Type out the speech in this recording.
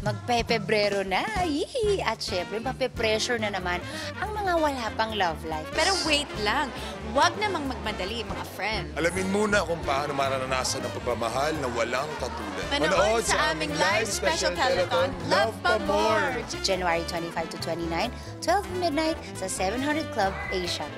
magpe-Pebrero na. Yee! At syempre, mape-pressure na naman ang mga wala pang love life. Pero wait lang, wag namang magmadali mga friend. Alamin muna kung paano mararanasan ang pagmamahal na walang katulad. Manood sa aming live special telethon, Love Pa More! January 25 to 29, 12 midnight sa 700 Club Asia.